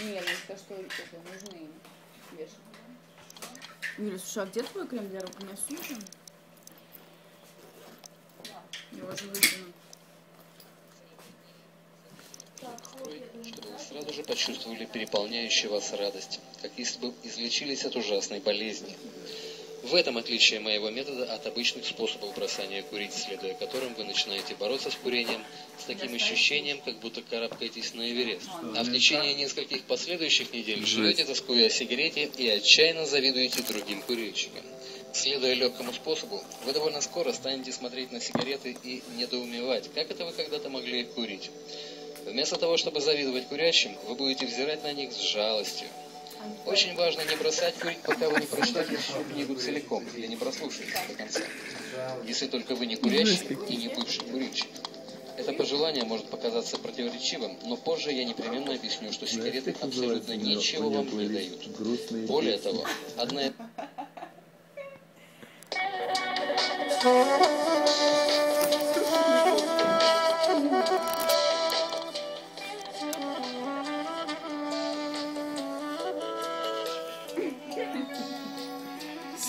Нет, ну что, что это, нужны вешать. Юля, слушай, а где твой крем для рук? У меня сушен? Его же выкину. Вы сразу же почувствовали переполняющую вас радость, как если бы излечились от ужасной болезни. В этом отличие моего метода от обычных способов бросания курить, следуя которым вы начинаете бороться с курением с таким ощущением, как будто карабкаетесь на Эверест. А в течение нескольких последующих недель живете тоскуя о сигарете и отчаянно завидуете другим курильщикам. Следуя легкому способу, вы довольно скоро станете смотреть на сигареты и недоумевать, как это вы когда-то могли их курить. Вместо того, чтобы завидовать курящим, вы будете взирать на них с жалостью. Очень важно не бросать курить, пока вы не прочитали всю книгу целиком или не прослушаете до конца. Если только вы не курящий и не бывший курильщик. Это пожелание может показаться противоречивым, но позже я непременно объясню, что сигареты абсолютно ничего вам не дают. Более того, одна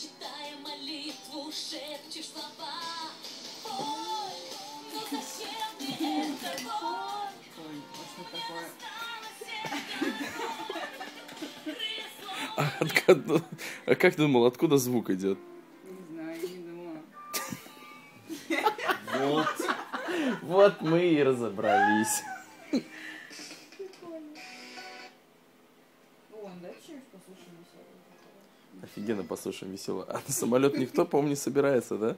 читая молитву, шепчешь слова. Ой, ну зачем мне это боль? Ой, а что такое? А, откуда- а как ты думал, откуда звук идет? Не знаю, не думала. Вот. Вот мы и разобрались. Ой, да вообще послушаем веселый. Офигенно послушаем весело. А на самолет никто, по-моему, не собирается, да?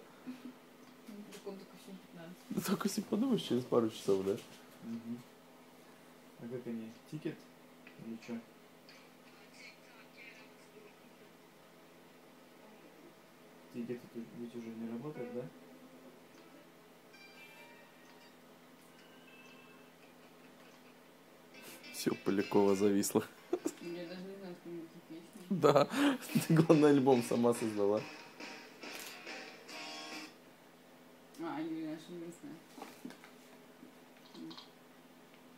Только 15. Ну, Только если подумаешь, через пару часов, да? А как они? Тикет? Или что? Тикеты тут ведь уже не работают, да? Все, Полякова зависла. Я даже не знаю, что эти песни. Да, ты главный альбом сама создала. А.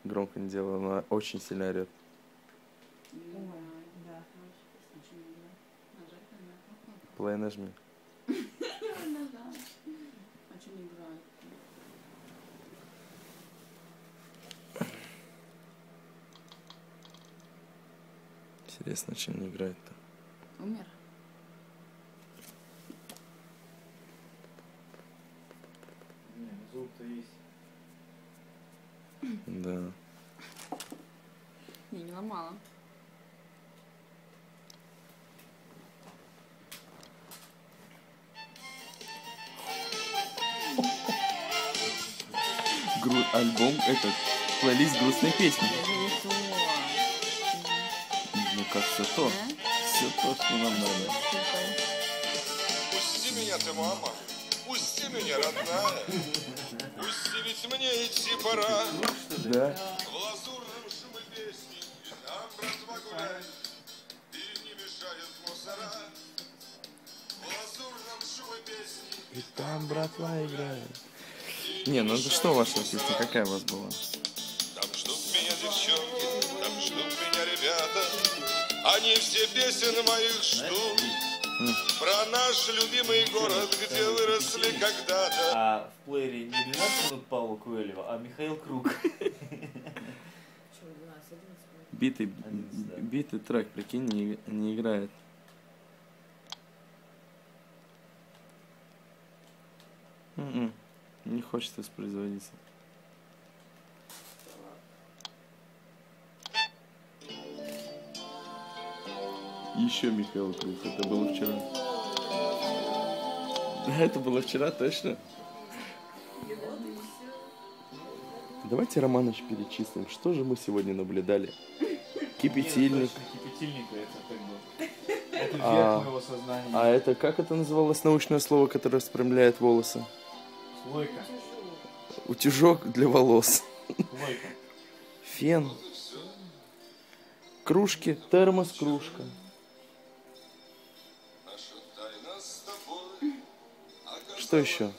Громко не делала, она очень сильно орет. Плей нажми. Нажала. А что не играет? Интересно, чем не играет-то. Умер. Не, ну есть. Да. Не, не ломала. Гру- альбом, этот, плейлист грустной песни. Ну как все то. Все то, что нам надо. Пусти меня ты, мама, пусти меня, родная. Пусти, ведь мне идти пора. Да. В лазурном шуме песни, и там, братва, гулять. И не мешают мусора. В лазурном шуме песни, И там братва играет. Не, ну это что ваша песня? Какая у вас была? там ждут меня девчонки, там ждут меня ребята. Они все песен моих ждут. Про наш любимый город, где выросли когда-то. А в плеере не 12 минут Павла Куэлева, а Михаил Круг. Что, 12, 11 Битый, битый трек, прикинь, не, не играет. М-м, Не хочет воспроизводиться. Еще Михаил Круг, это было вчера. Это было вчера, точно? Давайте, Романыч, перечислим, что же мы сегодня наблюдали. кипятильник. Кипятильник это как бы... Это верх А, моего сознания. А это как это называлось научное слово, которое распрямляет волосы? Слойка. Утюжок для волос. Слойка. Фен. Кружки, термос, кружка. Что еще?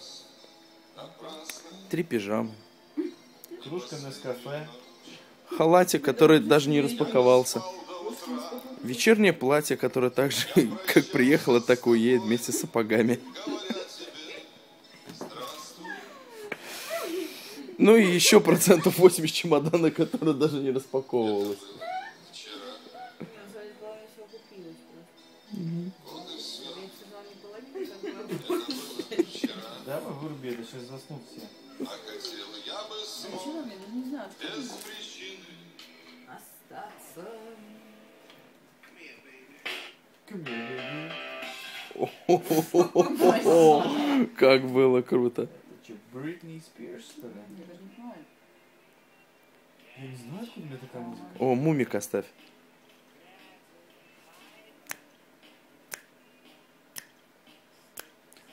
Три пижамы. Кружка Нескафе. Халатик, который даже не распаковался. Вечернее платье, которое так же, как приехало, так и уедет вместе с сапогами. Ну и еще процентов 80 чемодана, которое даже не распаковывалось. Давай выруби это, сейчас заснут все. А хотел я бы? Я даже не знаю, что без это. причины Остаться. О, как было круто. Че, Бритни Спирс, что ли? Я даже не понимаю. Я не знаю, откуда у меня такая музыка. О, мумик оставь.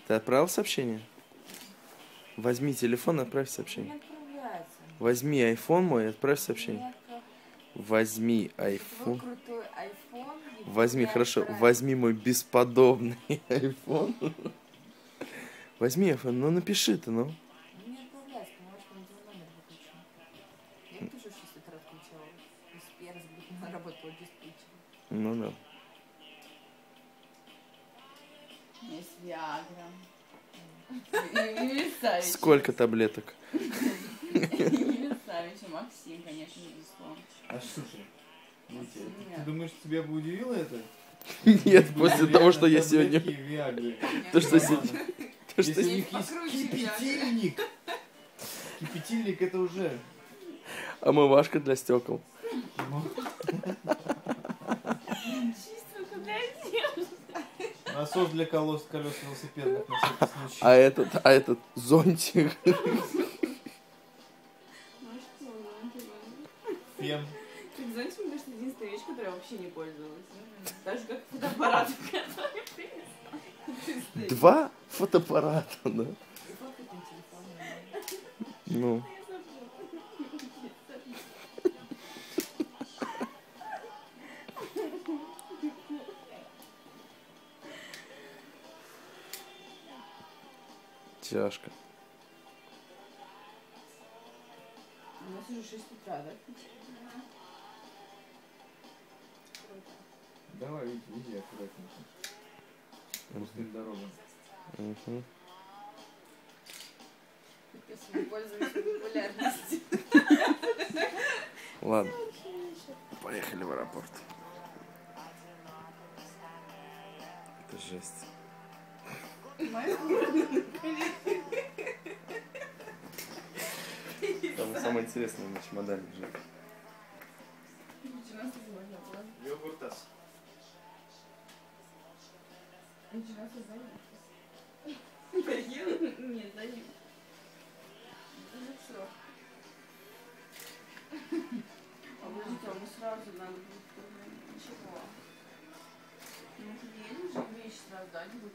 Ты отправил сообщение? Возьми телефон отправь сообщение. Возьми айфон мой отправь сообщение. Возьми не Возьми, хорошо, возьми мой бесподобный айфон. Возьми айфон, ну напиши ты, ну. Не отправляется, потому что он твой номер выключен. Я тоже в 6 утра отключала. Если я разбудила, работала диспетчером. Ну да. Есть Виагра. Сколько таблеток? Максим, конечно, безусловно. А слушай, Витя, ты- думаешь, тебя бы удивило это? Нет, после того, что я сегодня... То, что сегодня... То, что кипятильник. Кипятильник это уже... Омывашка для стекол. ну, Насос для колес, колес велосипедных на всякий случай. А этот, а этот зонтик. Фен. Знаете, мне кажется, единственная вещь, которой я вообще не пользовалась. Так же, как фотоаппарат, который принесла. Два фотоаппарата, да. Ну. Тяжко. У нас уже 6 утра, да? Давай, Витя, иди аккуратненько. Пустым дорогам. Популярностью. Ладно. Поехали в аэропорт. Это жесть. Там самое интересное на чемодане лежит. Йогуртас. Ветчина с изумрудом. Доел? Нет, доел. Уже все. А мы сразу надо будет... Ничего. Ну, приедем же, вещи сразу, да, не будет